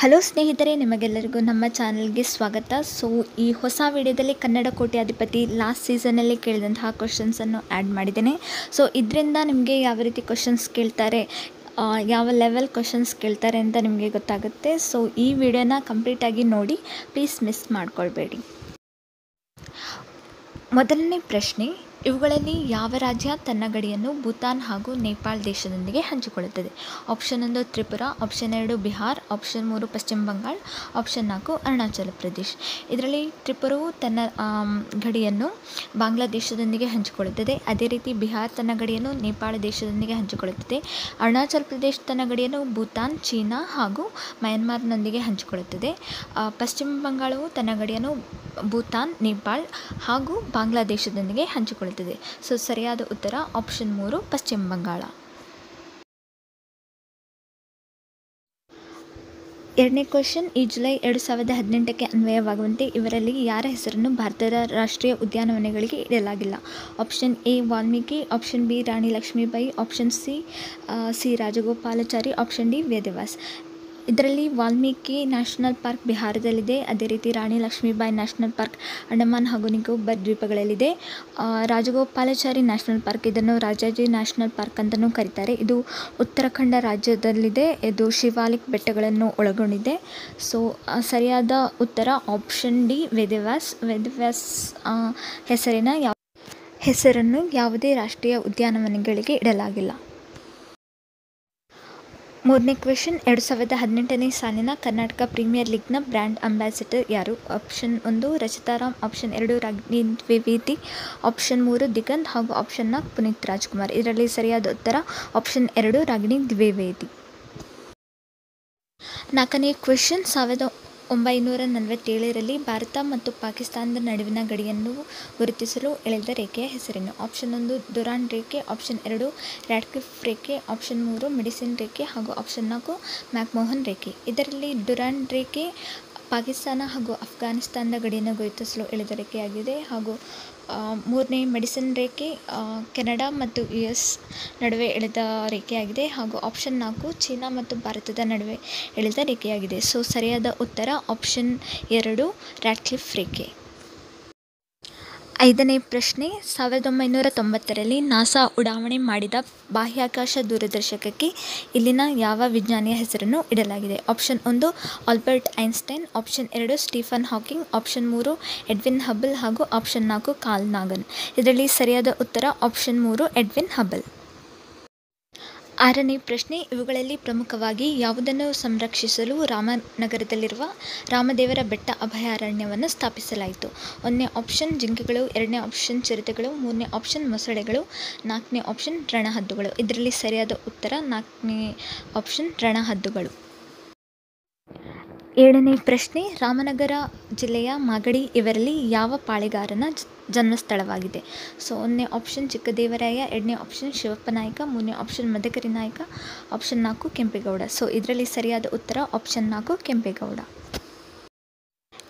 Hello ಸ್ನೇಹಿತರೆ, ನಿಮಗೆಲ್ಲರಿಗೂ ನಮ್ಮ ಚಾನಲ್ಗೆ ಸ್ವಾಗತ. ಸೊ ಈ ಹೊಸ ವಿಡಿಯೋದಲ್ಲಿ ಕನ್ನಡ ಕೋಟ್ಯಾಧಿಪತಿ ಲಾಸ್ಟ್ ಸೀಸನಲ್ಲಿ ಕೇಳಿದಂತಹ ಕ್ವಶನ್ಸನ್ನು ಆ್ಯಡ್ ಮಾಡಿದ್ದೇನೆ. ಸೊ ಇದರಿಂದ ನಿಮಗೆ ಯಾವ ರೀತಿ ಕ್ವಶನ್ಸ್ ಕೇಳ್ತಾರೆ ಯಾವ ಲೆವೆಲ್ ಕ್ವಶನ್ಸ್ ಕೇಳ್ತಾರೆ ಅಂತ ನಿಮಗೆ ಗೊತ್ತಾಗುತ್ತೆ. ಸೊ ಈ ವಿಡಿಯೋನ ಕಂಪ್ಲೀಟಾಗಿ ನೋಡಿ ಪ್ಲೀಸ್ ಮಿಸ್ ಮಾಡ್ಕೊಳ್ಬೇಡಿ. ಮೊದಲನೇ ಪ್ರಶ್ನೆ ಇವುಗಳಲ್ಲಿ ಯಾವ ರಾಜ್ಯ ತನ್ನ ಗಡಿಯನ್ನು ಭೂತಾನ್ ಹಾಗೂ ನೇಪಾಳ ದೇಶದೊಂದಿಗೆ ಹಂಚಿಕೊಳ್ಳುತ್ತದೆ? ಆಪ್ಷನ್ ಒಂದು ತ್ರಿಪುರ ಆಪ್ಷನ್ ಎರಡು ಬಿಹಾರ್ ಆಪ್ಷನ್ ಮೂರು ಪಶ್ಚಿಮ ಬಂಗಾಳ ಆಪ್ಷನ್ ನಾಲ್ಕು ಅರುಣಾಚಲ ಪ್ರದೇಶ್. ಇದರಲ್ಲಿ ತ್ರಿಪುರವು ತನ್ನ ಗಡಿಯನ್ನು ಬಾಂಗ್ಲಾದೇಶದೊಂದಿಗೆ ಹಂಚಿಕೊಳ್ಳುತ್ತದೆ. ಅದೇ ರೀತಿ ಬಿಹಾರ್ ತನ್ನ ಗಡಿಯನ್ನು ನೇಪಾಳ ದೇಶದೊಂದಿಗೆ ಹಂಚಿಕೊಳ್ಳುತ್ತದೆ. ಅರುಣಾಚಲ ಪ್ರದೇಶ ತನ್ನ ಗಡಿಯನ್ನು ಭೂತಾನ್, ಚೀನಾ ಹಾಗೂ ಮಯನ್ಮಾರ್ನೊಂದಿಗೆ ಹಂಚಿಕೊಳ್ಳುತ್ತದೆ. ಪಶ್ಚಿಮ ಬಂಗಾಳವು ತನ್ನ ಗಡಿಯನ್ನು ಭೂತಾನ್, ನೇಪಾಳ್ ಹಾಗೂ ಬಾಂಗ್ಲಾದೇಶದೊಂದಿಗೆ ಹಂಚಿಕೊಳ್ಳುತ್ತದೆ. ಸೊ, ಸರಿಯಾದ ಉತ್ತರ ಆಪ್ಷನ್ ಮೂರು, ಪಶ್ಚಿಮ ಬಂಗಾಳ. ಎರಡನೇ ಕ್ವಶನ್, ಈ ಜುಲೈ ಎರಡು ಸಾವಿರದ ಹದಿನೆಂಟಕ್ಕೆ ಅನ್ವಯವಾಗುವಂತೆ ಇವರಲ್ಲಿ ಯಾರ ಹೆಸರನ್ನು ಭಾರತದ ರಾಷ್ಟ್ರೀಯ ಉದ್ಯಾನವನಗಳಿಗೆ ಇಡಲಾಗಿಲ್ಲ? Option A, Valmiki, option B, Rani Lakshmibai, option C C, Rajagopalachari, option D, Vedavyas. ಇದರಲ್ಲಿ ವಾಲ್ಮೀಕಿ ನ್ಯಾಷನಲ್ ಪಾರ್ಕ್ ಬಿಹಾರದಲ್ಲಿದೆ. ಅದೇ ರೀತಿ ರಾಣಿ ಲಕ್ಷ್ಮೀಬಾಯಿ ನ್ಯಾಷನಲ್ ಪಾರ್ಕ್, ಅಂಡಮಾನ್ ಹಾಗೂ ನಿಕೋಬಾರ್ ದ್ವೀಪಗಳಲ್ಲಿದೆ. ರಾಜಗೋಪಾಲಚಾರಿ ನ್ಯಾಷನಲ್ ಪಾರ್ಕ್ ಇದನ್ನು ರಾಜಾಜಿ ನ್ಯಾಷನಲ್ ಪಾರ್ಕ್ ಅಂತಲೂ ಕರೀತಾರೆ. ಇದು ಉತ್ತರಾಖಂಡ ರಾಜ್ಯದಲ್ಲಿದೆ. ಇದು ಶಿವಾಲಿಕ್ ಬೆಟ್ಟಗಳನ್ನು ಒಳಗೊಂಡಿದೆ. ಸೊ ಸರಿಯಾದ ಉತ್ತರ ಆಪ್ಷನ್ ಡಿ, ವೇದವ್ಯಾಸ್. ವೇದವ್ಯಾಸ್ ಹೆಸರಿನ ಯಾವ, ಹೆಸರನ್ನು ಯಾವುದೇ ರಾಷ್ಟ್ರೀಯ ಉದ್ಯಾನವನಗಳಿಗೆ ಇಡಲಾಗಿಲ್ಲ. ಮೂರನೇ ಕ್ವೆಶನ್, ಎರಡು ಸಾವಿರದ ಹದಿನೆಂಟನೇ ಸಾಲಿನ ಕರ್ನಾಟಕ ಪ್ರೀಮಿಯರ್ ಲೀಗ್ನ ಬ್ರ್ಯಾಂಡ್ ಅಂಬಾಸಿಡರ್ ಯಾರು? ಆಪ್ಷನ್ ಒಂದು ರಚಿತಾರಾಮ್ ಆಪ್ಷನ್ ಎರಡು, ರಾಗಿಣಿ ದ್ವಿವೇದಿ. ಆಪ್ಷನ್ ಮೂರು, ದಿಗಂತ್ ಹಾಗೂ ಆಪ್ಷನ್ ನಾಲ್ಕು, ಪುನೀತ್ ರಾಜ್ಕುಮಾರ್. ಇದರಲ್ಲಿ ಸರಿಯಾದ ಉತ್ತರ, ಆಪ್ಷನ್ ಎರಡು, ರಾಗಿಣಿ ದ್ವಿವೇದಿ. ನಾಲ್ಕನೇ ಕ್ವೆಶನ್, ಸಾವಿರದ ಒಂಬೈನೂರ ನಲವತ್ತೇಳರಲ್ಲಿ ಭಾರತ ಮತ್ತು ಪಾಕಿಸ್ತಾನದ ನಡುವಿನ ಗಡಿಯನ್ನು ಗುರುತಿಸಲು ಎಳೆದ ರೇಖೆಯ ಹೆಸರೇನು ಆಪ್ಷನ್ ಒಂದು, ದುರಾನ್ ರೇಖೆ. ಆಪ್ಷನ್ ಎರಡು ರ್ಯಾಡ್ಕ್ಲಿಫ್ ರೇಖೆ. ಆಪ್ಷನ್ ಮೂರು, ಮೆಡಿಸಿನ್ ರೇಖೆ ಹಾಗೂ ಆಪ್ಷನ್ ನಾಲ್ಕು, ಮ್ಯಾಕ್ಮೋಹನ್ ರೇಖೆ. ಇದರಲ್ಲಿ ದುರಾನ್ ರೇಖೆ ಪಾಕಿಸ್ತಾನ ಹಾಗೂ ಅಫ್ಘಾನಿಸ್ತಾನದ ಗಡಿಯನ್ನು ಗುರುತಿಸಲು ಎಳೆದ ರೇಖೆಯಾಗಿದೆ ಹಾಗೂ ಮೂರನೇ ಮೆಡಿಸಿನ್ ರೇಖೆ ಕೆನಡಾ ಮತ್ತು ಯು ಎಸ್ ನಡುವೆ ಎಳೆದ ರೇಖೆಯಾಗಿದೆ ಹಾಗೂ ಆಪ್ಷನ್ ನಾಲ್ಕು ಚೀನಾ ಮತ್ತು ಭಾರತದ ನಡುವೆ ಎಳೆದ ರೇಖೆಯಾಗಿದೆ. ಸೊ, ಸರಿಯಾದ ಉತ್ತರ ಆಪ್ಷನ್ ಎರಡು ರ್ಯಾಟ್ಲಿಫ್ ರೇಖೆ. ಐದನೇ ಪ್ರಶ್ನೆ, ಸಾವಿರದ ಒಂಬೈನೂರ ತೊಂಬತ್ತರಲ್ಲಿ ನಾಸಾ ಉಡಾವಣೆ ಮಾಡಿದ ಬಾಹ್ಯಾಕಾಶ ದೂರದರ್ಶಕಕ್ಕೆ ಇಲ್ಲಿನ ಯಾವ ವಿಜ್ಞಾನಿಯ ಹೆಸರನ್ನು ಇಡಲಾಗಿದೆ? ಆಪ್ಷನ್ ಒಂದು, ಆಲ್ಬರ್ಟ್ ಐನ್ಸ್ಟೈನ್, ಆಪ್ಷನ್ ಎರಡು, ಸ್ಟೀಫನ್ ಹಾಕಿಂಗ್, ಆಪ್ಷನ್ ಮೂರು, ಎಡ್ವಿನ್ ಹಬಲ್ ಹಾಗೂ ಆಪ್ಷನ್ ನಾಲ್ಕು, ಕಾಲ್ ನಾಗನ್. ಇದರಲ್ಲಿ ಸರಿಯಾದ ಉತ್ತರ, ಆಪ್ಷನ್ ಮೂರು, ಎಡ್ವಿನ್ ಹಬಲ್. ಆರನೇ ಪ್ರಶ್ನೆ, ಇವುಗಳಲ್ಲಿ ಪ್ರಮುಖವಾಗಿ ಯಾವುದನ್ನು ಸಂರಕ್ಷಿಸಲು ರಾಮನಗರದಲ್ಲಿರುವ ರಾಮದೇವರ ಬೆಟ್ಟ ಅಭಯಾರಣ್ಯವನ್ನು ಸ್ಥಾಪಿಸಲಾಯಿತು? ಒಂದನೇ ಆಪ್ಷನ್ ಜಿಂಕೆಗಳು. ಎರಡನೇ ಆಪ್ಷನ್ ಚಿರತೆಗಳು. ಮೂರನೇ ಆಪ್ಷನ್ ಮೊಸಳೆಗಳು. ನಾಲ್ಕನೇ ಆಪ್ಷನ್ ರಣಹದ್ದುಗಳು. ಇದರಲ್ಲಿ ಸರಿಯಾದ ಉತ್ತರ, ನಾಲ್ಕನೇ ಆಪ್ಷನ್ ರಣಹದ್ದುಗಳು. ಏಳನೇ ಪ್ರಶ್ನೆ, ರಾಮನಗರ ಜಿಲ್ಲೆಯ ಮಾಗಡಿ ಇವರಲ್ಲಿ ಯಾವ ಪಾಳೆಗಾರನ ಜನ್ಮಸ್ಥಳವಾಗಿದೆ? ಸೊ, ಒಂದನೇ ಆಪ್ಷನ್ ಚಿಕ್ಕದೇವರಾಯ, ಎರಡನೇ ಆಪ್ಷನ್ ಶಿವಪ್ಪ ನಾಯಕ ಮೂರನೇ ಆಪ್ಷನ್ ಮದಕರಿ ನಾಯಕ ಆಪ್ಷನ್ ನಾಲ್ಕು ಕೆಂಪೇಗೌಡ. ಸೊ, ಇದರಲ್ಲಿ ಸರಿಯಾದ ಉತ್ತರ ಆಪ್ಷನ್ ನಾಲ್ಕು ಕೆಂಪೇಗೌಡ.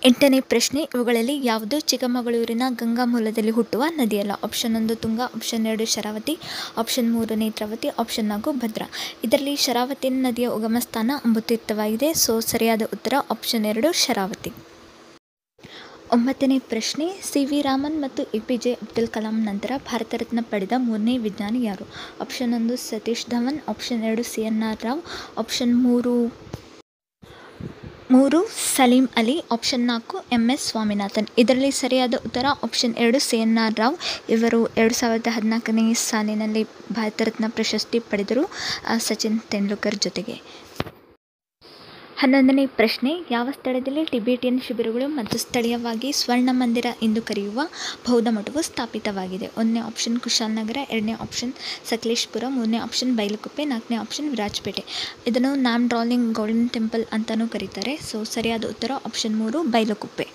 ಎಂಟನೇ ಪ್ರಶ್ನೆ, ಇವುಗಳಲ್ಲಿ ಯಾವುದು ಚಿಕ್ಕಮಗಳೂರಿನ ಗಂಗಾ ಮೂಲದಲ್ಲಿ ಹುಟ್ಟುವ ನದಿಯಲ್ಲ ಆಪ್ಷನ್ ಒಂದು ತುಂಗ ಆಪ್ಷನ್ ಎರಡು ಶರಾವತಿ ಆಪ್ಷನ್ ಮೂರು ನೇತ್ರಾವತಿ ಆಪ್ಷನ್ ನಾಲ್ಕು ಭದ್ರಾ. ಇದರಲ್ಲಿ ಶರಾವತಿ ನದಿಯ ಉಗಮ ಸ್ಥಾನ ಅಂಬುತೀರ್ಥವಾಗಿದೆ. ಸೊ ಸರಿಯಾದ ಉತ್ತರ ಆಪ್ಷನ್ ಎರಡು ಶರಾವತಿ. ಒಂಬತ್ತನೇ ಪ್ರಶ್ನೆ, ಸಿ ವಿ ರಾಮನ್ ಮತ್ತು A P J Abdul Kalam ನಂತರ ಭಾರತ ರತ್ನ ಪಡೆದ ಮೂರನೇ ವಿಜ್ಞಾನಿ ಯಾರು? ಆಪ್ಷನ್ ಒಂದು ಸತೀಶ್ ಧವನ್ ಆಪ್ಷನ್ ಎರಡು C N R Rao option ಮೂರು ಮೂರು, ಸಲೀಂ ಅಲಿ ಆಪ್ಷನ್ ನಾಲ್ಕು, ಎಂ ಎಸ್ ಸ್ವಾಮಿನಾಥನ್. ಇದರಲ್ಲಿ ಸರಿಯಾದ ಉತ್ತರ ಆಪ್ಷನ್ ಎರಡು, ಸಿ ಎನ್ ಆರ್ ರಾವ್. ಇವರು ಎರಡು ಸಾವಿರದ ಹದಿನಾಲ್ಕನೇ ಸಾಲಿನಲ್ಲಿ ಭಾರತ ರತ್ನ ಪ್ರಶಸ್ತಿ ಪಡೆದರು ಸಚಿನ್ ತೆಂಡೂಲ್ಕರ್ ಜೊತೆಗೆ. ಹನ್ನೊಂದನೇ ಪ್ರಶ್ನೆ, ಯಾವ ಸ್ಥಳದಲ್ಲಿ ಟಿಬೇಟಿಯನ್ ಶಿಬಿರಗಳು ಮತ್ತು ಸ್ಥಳೀಯವಾಗಿ ಸ್ವರ್ಣ ಮಂದಿರ ಎಂದು ಕರೆಯುವ ಬೌದ್ಧ ಮಠವು ಸ್ಥಾಪಿತವಾಗಿದೆ? ಒಂದನೇ ಆಪ್ಷನ್ ಕುಶಾಲನಗರ, ಎರಡನೇ ಆಪ್ಷನ್ ಸಕಲೇಶ್ಪುರ, ಮೂರನೇ ಆಪ್ಷನ್ ಬೈಲಕುಪ್ಪೆ ನಾಲ್ಕನೇ ಆಪ್ಷನ್ ವಿರಾಜಪೇಟೆ. ಇದನ್ನು ನಾಮ್ ಡ್ರಾಲಿಂಗ್ ಗೋಲ್ಡನ್ ಟೆಂಪಲ್ ಅಂತಲೂ ಕರೀತಾರೆ. ಸೊ ಸರಿಯಾದ ಉತ್ತರ ಆಪ್ಷನ್ ಮೂರು ಬೈಲುಕುಪ್ಪೆ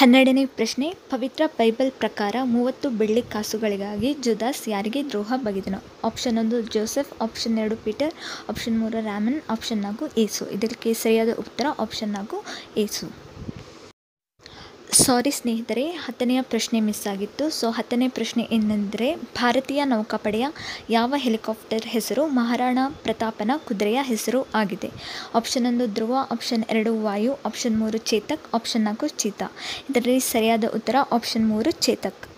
ಹನ್ನೆರಡನೇ ಪ್ರಶ್ನೆ, ಪವಿತ್ರ ಬೈಬಲ್ ಪ್ರಕಾರ ಮೂವತ್ತು ಬೆಳ್ಳಿ ಕಾಸುಗಳಿಗಾಗಿ ಜುದಾಸ್ ಯಾರಿಗೆ ದ್ರೋಹ ಬಗೆದನು? ಆಪ್ಷನ್ ಒಂದು, ಜೋಸೆಫ್, ಆಪ್ಷನ್ ಎರಡು, ಪೀಟರ್, ಆಪ್ಷನ್ ಮೂರು, ರಾಮನ್, ಆಪ್ಷನ್ ನಾಲ್ಕು, ಏಸು. ಇದಕ್ಕೆ ಸರಿಯಾದ ಉತ್ತರ, ಆಪ್ಷನ್ ನಾಲ್ಕು, ಏಸು. ಸಾರಿ ಸ್ನೇಹಿತರೆ, ಹತ್ತನೆಯ ಪ್ರಶ್ನೆ ಮಿಸ್ ಆಗಿತ್ತು. ಸೊ ಹತ್ತನೇ ಪ್ರಶ್ನೆ ಏನೆಂದರೆ, ಭಾರತೀಯ ನೌಕಾಪಡೆಯ ಯಾವ ಹೆಲಿಕಾಪ್ಟರ್ ಹೆಸರು ಮಹಾರಾಣಾ ಪ್ರತಾಪನ ಕುದುರೆಯ ಹೆಸರು ಆಗಿದೆ? ಆಪ್ಷನ್ ಒಂದು ಧ್ರುವ ಆಪ್ಷನ್ ಎರಡು ವಾಯು ಆಪ್ಷನ್ ಮೂರು ಚೇತಕ್ ಆಪ್ಷನ್ ನಾಲ್ಕು ಚೀತಾ. ಇದರಲ್ಲಿ ಸರಿಯಾದ ಉತ್ತರ ಆಪ್ಷನ್ ಮೂರು ಚೇತಕ್.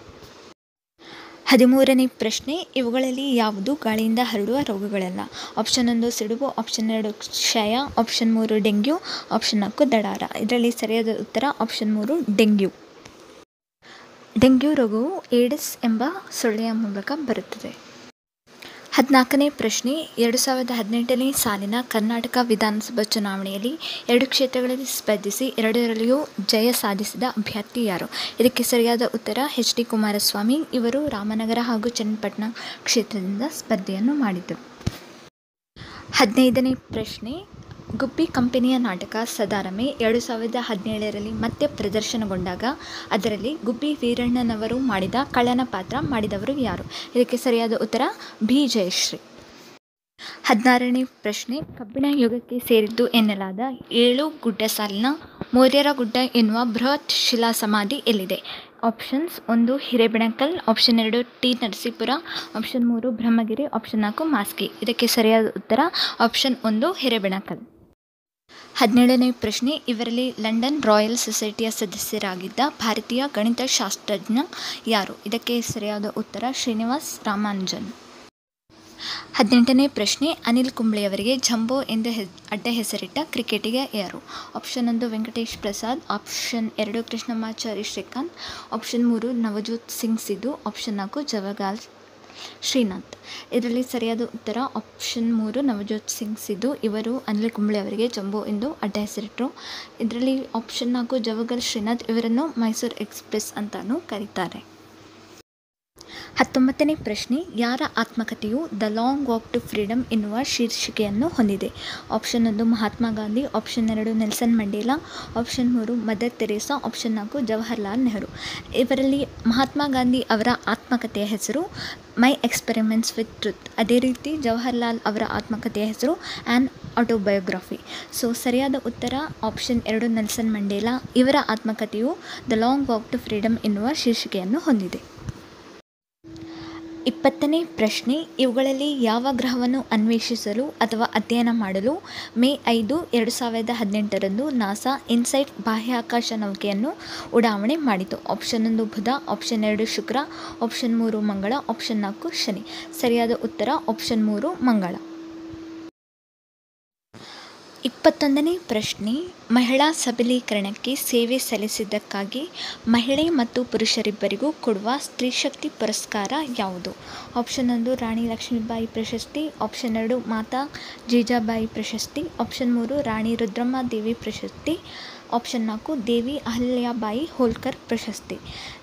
ಹದಿಮೂರನೇ ಪ್ರಶ್ನೆ, ಇವುಗಳಲ್ಲಿ ಯಾವುದು ಗಾಳಿಯಿಂದ ಹರಡುವ ರೋಗಗಳಲ್ಲ? ಆಪ್ಷನ್ ಒಂದು ಸಿಡುಬು ಆಪ್ಷನ್ ಎರಡು ಕ್ಷಯ ಆಪ್ಷನ್ ಮೂರು ಡೆಂಗ್ಯೂ ಆಪ್ಷನ್ ನಾಲ್ಕು ದಡಾರ. ಇದರಲ್ಲಿ ಸರಿಯಾದ ಉತ್ತರ ಆಪ್ಷನ್ ಮೂರು ಡೆಂಗ್ಯೂ. ಡೆಂಗ್ಯೂ ರೋಗವು ಏಡಿಸ್ ಎಂಬ ಸೊಳ್ಳೆಯ ಮೂಲಕ ಬರುತ್ತದೆ. ಹದಿನಾಲ್ಕನೇ ಪ್ರಶ್ನೆ, ಎರಡು ಸಾವಿರದ ಹದಿನೆಂಟನೇ ಸಾಲಿನ ಕರ್ನಾಟಕ ವಿಧಾನಸಭಾ ಚುನಾವಣೆಯಲ್ಲಿ ಎರಡು ಕ್ಷೇತ್ರಗಳಲ್ಲಿ ಸ್ಪರ್ಧಿಸಿ ಎರಡರಲ್ಲಿಯೂ ಜಯ ಸಾಧಿಸಿದ ಅಭ್ಯರ್ಥಿ ಯಾರು? ಇದಕ್ಕೆ ಸರಿಯಾದ ಉತ್ತರ ಎಚ್ ಡಿ ಕುಮಾರಸ್ವಾಮಿ. ಇವರು ರಾಮನಗರ ಹಾಗೂ ಚನ್ನಪಟ್ಟಣ ಕ್ಷೇತ್ರದಿಂದ ಸ್ಪರ್ಧೆಯನ್ನು ಮಾಡಿದರು ಹದಿನೈದನೇ ಪ್ರಶ್ನೆ ಗುಬ್ಬಿ ಕಂಪನಿಯ ನಾಟಕ ಸದಾರಮೆ ಎರಡು ಸಾವಿರದ ಹದಿನೇಳರಲ್ಲಿ ಮತ್ತೆ ಪ್ರದರ್ಶನಗೊಂಡಾಗ, ಅದರಲ್ಲಿ ಗುಬ್ಬಿ ವೀರಣ್ಣನವರು ಮಾಡಿದ ಕಳ್ಳನ ಪಾತ್ರ ಮಾಡಿದವರು ಯಾರು? ಇದಕ್ಕೆ ಸರಿಯಾದ ಉತ್ತರ, ಬಿ. ಜಯಶ್ರೀ. ಹದಿನಾರನೇ ಪ್ರಶ್ನೆ, ಕಬ್ಬಿಣ ಯುಗಕ್ಕೆ ಸೇರಿದ್ದು ಎನ್ನಲಾದ ಏಳು ಗುಡ್ಡ ಸಾಲಿನ ಮೌರ್ಯರ ಗುಡ್ಡ ಎನ್ನುವ ಬೃಹತ್ ಶಿಲಾ ಸಮಾಧಿ ಎಲ್ಲಿದೆ? ಆಪ್ಷನ್ಸ್ ಒಂದು, ಹಿರೇಬೆಣಕಲ್, ಆಪ್ಷನ್ ಎರಡು, ಟಿ. ನರಸೀಪುರ, ಆಪ್ಷನ್ ಮೂರು, ಬ್ರಹ್ಮಗಿರಿ, ಆಪ್ಷನ್ ನಾಲ್ಕು ಮಾಸ್ಕಿ ಇದಕ್ಕೆ ಸರಿಯಾದ ಉತ್ತರ, ಆಪ್ಷನ್ ಒಂದು, ಹಿರೇಬೆಣಕಲ್. ಹದಿನೇಳನೇ ಪ್ರಶ್ನೆ, ಇವರಲ್ಲಿ ಲಂಡನ್ ರಾಯಲ್ ಸೊಸೈಟಿಯ ಸದಸ್ಯರಾಗಿದ್ದ ಭಾರತೀಯ ಗಣಿತ ಶಾಸ್ತ್ರಜ್ಞ ಯಾರು? ಇದಕ್ಕೆ ಸರಿಯಾದ ಉತ್ತರ, ಶ್ರೀನಿವಾಸ್ ರಾಮಾನುಜನ್. ಹದಿನೆಂಟನೇ ಪ್ರಶ್ನೆ, ಅನಿಲ್ ಕುಂಬ್ಳೆಯವರಿಗೆ ಜಂಬೋ ಎಂದು ಹೆ ಅಡ್ಡ ಹೆಸರಿಟ್ಟ ಕ್ರಿಕೆಟಿಗ ಯಾರು? ಆಪ್ಷನ್ ಒಂದು, ವೆಂಕಟೇಶ್ ಪ್ರಸಾದ್. ಆಪ್ಷನ್ ಎರಡು, ಕೃಷ್ಣಮಾಚಾರಿ ಶ್ರೀಕಾಂತ್. ಆಪ್ಷನ್ ಮೂರು, ನವಜೋತ್ ಸಿಂಗ್ ಸಿದ್ದು. ಆಪ್ಷನ್ ನಾಲ್ಕು ಜವಗಾಲ್ ಶ್ರೀನಾಥ್. ಇದರಲ್ಲಿ ಸರಿಯಾದ ಉತ್ತರ ಆಪ್ಷನ್ ಮೂರು ನವಜೋತ್ ಸಿಂಗ್ ಸಿಧು ಇವರು ಅನಿಲ್ ಕುಂಬ್ಳೆ ಅವರಿಗೆ ಜಂಬೋ ಎಂದು ಅಡ್ಡ ಹೆಸರಿಟ್ಟರು ಇದರಲ್ಲಿ ಆಪ್ಷನ್ ನಾಲ್ಕು ಜವಗಲ್ ಶ್ರೀನಾಥ್ ಇವರನ್ನು ಮೈಸೂರು ಎಕ್ಸ್ಪ್ರೆಸ್ ಅಂತಲೂ ಕರೀತಾರೆ. ಹತ್ತೊಂಬತ್ತನೇ ಪ್ರಶ್ನೆ, ಯಾರ ಆತ್ಮಕಥೆಯು the long walk to freedom ಎನ್ನುವ ಶೀರ್ಷಿಕೆಯನ್ನು ಹೊಂದಿದೆ? ಆಪ್ಷನ್ ಒಂದು, ಮಹಾತ್ಮ ಗಾಂಧಿ, ಆಪ್ಷನ್ ಎರಡು, ನೆಲ್ಸನ್ ಮಂಡೇಲಾ, ಆಪ್ಷನ್ ಮೂರು, ಮದರ್ ತೆರೇಸಾ, ಆಪ್ಷನ್ ನಾಲ್ಕು, ಜವಾಹರ್ಲಾಲ್ ನೆಹರು. ಇವರಲ್ಲಿ ಮಹಾತ್ಮ ಗಾಂಧಿ ಅವರ ಆತ್ಮಕಥೆಯ ಹೆಸರು ಮೈ ಎಕ್ಸ್ಪೆರಿಮೆಂಟ್ಸ್ ವಿತ್ ಟ್ರುತ್ ಅದೇ ರೀತಿ ಜವಾಹರ್ಲಾಲ್ ಅವರ ಆತ್ಮಕಥೆಯ ಹೆಸರು ಆ್ಯನ್ ಆಟೋಬಯೋಗ್ರಫಿ ಸೊ ಸರಿಯಾದ ಉತ್ತರ, ಆಪ್ಷನ್ ಎರಡು, ನೆಲ್ಸನ್ ಮಂಡೇಲಾ. ಇವರ ಆತ್ಮಕಥೆಯು the long walk to freedom ಎನ್ನುವ ಶೀರ್ಷಿಕೆಯನ್ನು ಹೊಂದಿದೆ. ಇಪ್ಪತ್ತನೇ ಪ್ರಶ್ನೆ, ಇವುಗಳಲ್ಲಿ ಯಾವ ಗ್ರಹವನ್ನು ಅನ್ವೇಷಿಸಲು ಅಥವಾ ಅಧ್ಯಯನ ಮಾಡಲು ಮೇ ಐದು ಎರಡು ಸಾವಿರದ ಹದಿನೆಂಟರಂದು ನಾಸಾ ಇನ್ಸೈಟ್ ಬಾಹ್ಯಾಕಾಶ ನೌಕೆಯನ್ನು ಉಡಾವಣೆ ಮಾಡಿತು. ಆಪ್ಷನ್ ಒಂದು ಬುಧ, ಆಪ್ಷನ್ ಎರಡು ಶುಕ್ರ, ಆಪ್ಷನ್ ಮೂರು ಮಂಗಳ, ಆಪ್ಷನ್ ನಾಲ್ಕು ಶನಿ. ಸರಿಯಾದ ಉತ್ತರ ಆಪ್ಷನ್ ಮೂರು ಮಂಗಳ. ಇಪ್ಪತ್ತೊಂದನೇ ಪ್ರಶ್ನೆ, ಮಹಿಳಾ ಸಬಲೀಕರಣಕ್ಕೆ ಸೇವೆ ಸಲ್ಲಿಸಿದ್ದಕ್ಕಾಗಿ ಮಹಿಳೆ ಮತ್ತು ಪುರುಷರಿಬ್ಬರಿಗೂ ಕೊಡುವ ಸ್ತ್ರೀಶಕ್ತಿ ಪುರಸ್ಕಾರ ಯಾವುದು? ಆಪ್ಷನ್ ಒಂದು, ರಾಣಿ ಲಕ್ಷ್ಮೀಬಾಯಿ ಪ್ರಶಸ್ತಿ. ಆಪ್ಷನ್ ಎರಡು, ಮಾತಾ ಜೀಜಾಬಾಯಿ ಪ್ರಶಸ್ತಿ. ಆಪ್ಷನ್ ಮೂರು, ರಾಣಿ ರುದ್ರಮ್ಮ ದೇವಿ ಪ್ರಶಸ್ತಿ. ಆಪ್ಷನ್ ನಾಲ್ಕು, ದೇವಿ ಅಹಲ್ಯಾಬಾಯಿ ಹೋಲ್ಕರ್ ಪ್ರಶಸ್ತಿ.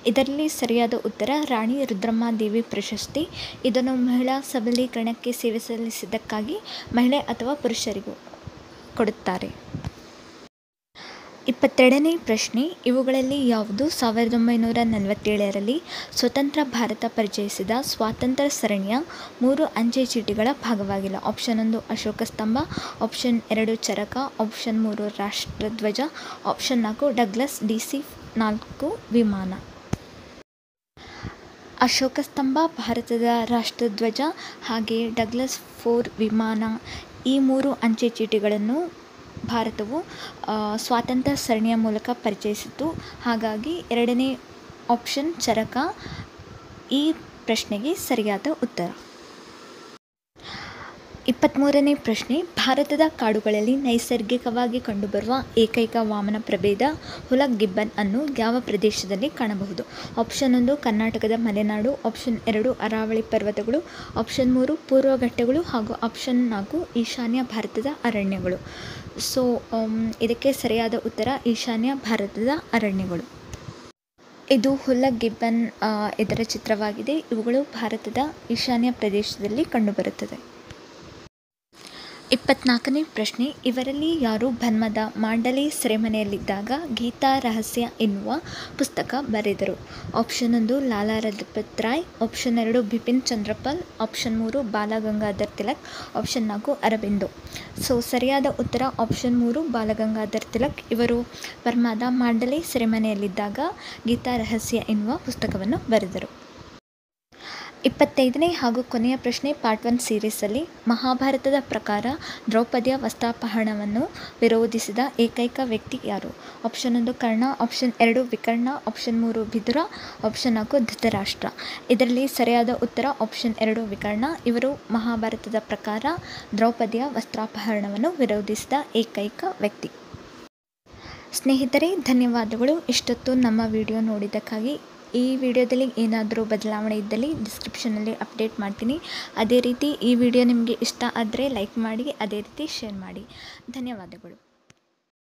ಇದರಲ್ಲಿ ಸರಿಯಾದ ಉತ್ತರ, ರಾಣಿ ರುದ್ರಮ್ಮ ದೇವಿ ಪ್ರಶಸ್ತಿ. ಇದನ್ನು ಮಹಿಳಾ ಸಬಲೀಕರಣಕ್ಕೆ ಸೇವೆ ಸಲ್ಲಿಸಿದ್ದಕ್ಕಾಗಿ ಮಹಿಳೆ ಅಥವಾ ಪುರುಷರಿಗೂ ಕೊಡುತ್ತಾರೆ. ಇಪ್ಪತ್ತೆರಡನೇ ಪ್ರಶ್ನೆ, ಇವುಗಳಲ್ಲಿ ಯಾವುದು ಸಾವಿರದ ಒಂಬೈನೂರ ನಲವತ್ತೇಳರಲ್ಲಿ ಸ್ವತಂತ್ರ ಭಾರತ ಪರಿಚಯಿಸಿದ ಸ್ವಾತಂತ್ರ್ಯ ಸರಣಿಯ ಮೂರು ಅಂಚೆ ಚೀಟಿಗಳ ಭಾಗವಾಗಿಲ್ಲ? ಆಪ್ಷನ್ ಒಂದು, ಅಶೋಕ ಸ್ತಂಭ. ಆಪ್ಷನ್ ಎರಡು, ಚರಕ. ಆಪ್ಷನ್ ಮೂರು, ರಾಷ್ಟ್ರಧ್ವಜ. ಆಪ್ಷನ್ ನಾಲ್ಕು, ಡಗ್ಲಸ್ ಡಿ ಸಿ ನಾಲ್ಕು, ವಿಮಾನ. ಅಶೋಕ ಸ್ತಂಭ, ಭಾರತದ ರಾಷ್ಟ್ರಧ್ವಜ ಹಾಗೆಯೇ ಡಗ್ಲಸ್ ಫೋರ್, ವಿಮಾನ ಈ ಮೂರು ಅಂಚೆ ಚೀಟಿಗಳನ್ನು ಭಾರತವು ಸ್ವಾತಂತ್ರ್ಯ ಸರಣಿಯ ಮೂಲಕ ಪರಿಚಯಿಸಿತು ಹಾಗಾಗಿ ಎರಡನೇ ಆಪ್ಷನ್ ಚರಕ ಈ ಪ್ರಶ್ನೆಗೆ ಸರಿಯಾದ ಉತ್ತರ. ಇಪ್ಪತ್ತ್ಮೂರನೇ ಪ್ರಶ್ನೆ. ಭಾರತದ ಕಾಡುಗಳಲ್ಲಿ ನೈಸರ್ಗಿಕವಾಗಿ ಕಂಡುಬರುವ ಏಕೈಕ ವಾಮನ ಪ್ರಭೇದ ಹುಲಕ್ ಗಿಬ್ಬನ್ ಅನ್ನು ಯಾವ ಪ್ರದೇಶದಲ್ಲಿ ಕಾಣಬಹುದು? ಆಪ್ಷನ್ ಒಂದು, ಕರ್ನಾಟಕದ ಮಲೆನಾಡು. ಆಪ್ಷನ್ ಎರಡು, ಅರಾವಳಿ ಪರ್ವತಗಳು. ಆಪ್ಷನ್ ಮೂರು, ಪೂರ್ವ ಘಟ್ಟಗಳು. ಹಾಗೂ ಆಪ್ಷನ್ ನಾಲ್ಕು, ಈಶಾನ್ಯ ಭಾರತದ ಅರಣ್ಯಗಳು. ಸೊ ಇದಕ್ಕೆ ಸರಿಯಾದ ಉತ್ತರ, ಈಶಾನ್ಯ ಭಾರತದ ಅರಣ್ಯಗಳು. ಇದು ಹುಲ್ಲ ಗಿಬ್ಬನ್ ಇದರ ಚಿತ್ರವಾಗಿದೆ. ಇವುಗಳು ಭಾರತದ ಈಶಾನ್ಯ ಪ್ರದೇಶದಲ್ಲಿ ಕಂಡುಬರುತ್ತದೆ. ಇಪ್ಪತ್ನಾಲ್ಕನೇ ಪ್ರಶ್ನೆ, ಇವರಲ್ಲಿ ಯಾರು ಬರ್ಮಾದ ಮಾಂಡಲೆ ಸೆರೆಮನೆಯಲ್ಲಿದ್ದಾಗ ಗೀತಾ ರಹಸ್ಯ ಎನ್ನುವ ಪುಸ್ತಕ ಬರೆದರು? ಆಪ್ಷನ್ ಒಂದು, ಲಾಲಾ ರಜಪತ್ ರಾಯ್. ಆಪ್ಷನ್ ಎರಡು, ಬಿಪಿನ್ ಚಂದ್ರಪಾಲ್. ಆಪ್ಷನ್ ಮೂರು, ಬಾಲಗಂಗಾಧರ್ ತಿಲಕ್. ಆಪ್ಷನ್ ನಾಲ್ಕು ಅರಬಿಂದೋ ಸೊ ಸರಿಯಾದ ಉತ್ತರ, ಆಪ್ಷನ್ ಮೂರು, ಬಾಲಗಂಗಾಧರ್ ತಿಲಕ್. ಇವರು ಬರ್ಮಾದ ಮಾಂಡಲಿ ಸೆರೆಮನೆಯಲ್ಲಿದ್ದಾಗ ಗೀತಾ ರಹಸ್ಯ ಎನ್ನುವ ಪುಸ್ತಕವನ್ನು ಬರೆದರು. ಇಪ್ಪತ್ತೈದನೇ ಹಾಗೂ ಕೊನೆಯ ಪ್ರಶ್ನೆ ಪಾರ್ಟ್ ಒನ್ ಸೀರೀಸಲ್ಲಿ ಮಹಾಭಾರತದ ಪ್ರಕಾರ ದ್ರೌಪದಿಯ ವಸ್ತ್ರಾಪಹರಣವನ್ನು ವಿರೋಧಿಸಿದ ಏಕೈಕ ವ್ಯಕ್ತಿ ಯಾರು? ಆಪ್ಷನ್ ಒಂದು ಕರ್ಣ ಆಪ್ಷನ್ ಎರಡು ವಿಕರ್ಣ ಆಪ್ಷನ್ ಮೂರು ಬಿದುರ ಆಪ್ಷನ್ ನಾಲ್ಕು ಧೃತರಾಷ್ಟ್ರ. ಇದರಲ್ಲಿ ಸರಿಯಾದ ಉತ್ತರ ಆಪ್ಷನ್ ಎರಡು ವಿಕರ್ಣ. ಇವರು ಮಹಾಭಾರತದ ಪ್ರಕಾರ ದ್ರೌಪದಿಯ ವಸ್ತ್ರಾಪಹರಣವನ್ನು ವಿರೋಧಿಸಿದ ಏಕೈಕ ವ್ಯಕ್ತಿ. ಸ್ನೇಹಿತರೆ, ಧನ್ಯವಾದಗಳು. ಇಷ್ಟೊತ್ತು ನಮ್ಮ ವಿಡಿಯೋ ನೋಡಿದ್ದಕ್ಕಾಗಿ ಈ ವಿಡಿಯೋದಲ್ಲಿ ಏನಾದರೂ ಬದಲಾವಣೆ ಇದ್ದಲ್ಲಿ ಡಿಸ್ಕ್ರಿಪ್ಷನಲ್ಲಿ ಅಪ್ಡೇಟ್ ಮಾಡ್ತೀನಿ. ಅದೇ ರೀತಿ ಈ ವಿಡಿಯೋ ನಿಮಗೆ ಇಷ್ಟ ಆದರೆ ಲೈಕ್ ಮಾಡಿ, ಅದೇ ರೀತಿ ಶೇರ್ ಮಾಡಿ. ಧನ್ಯವಾದಗಳು.